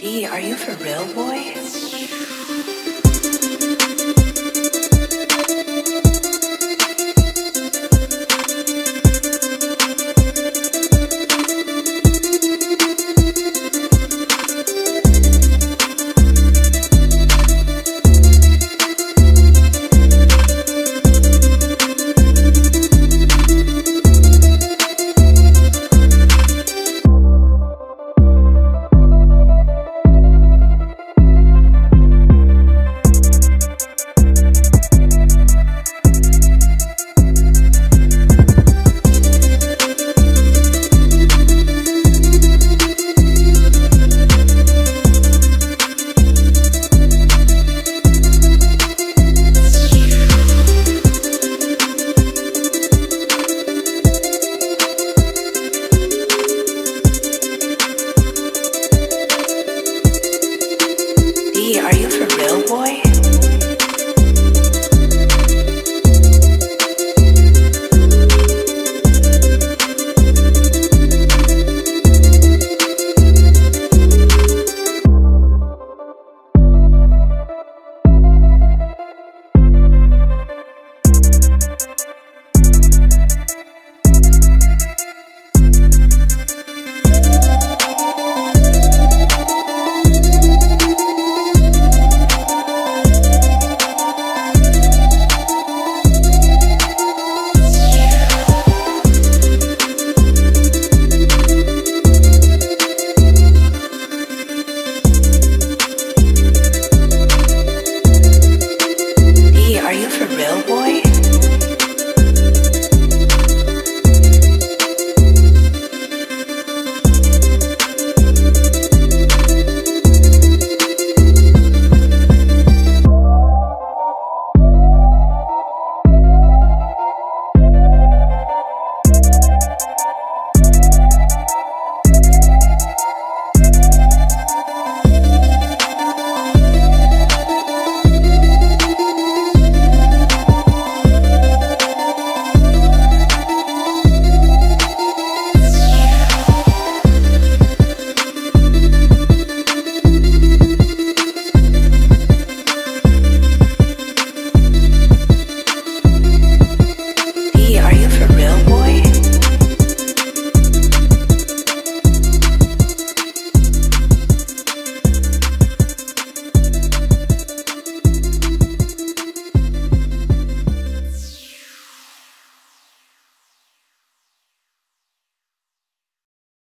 D, are you for real, boy?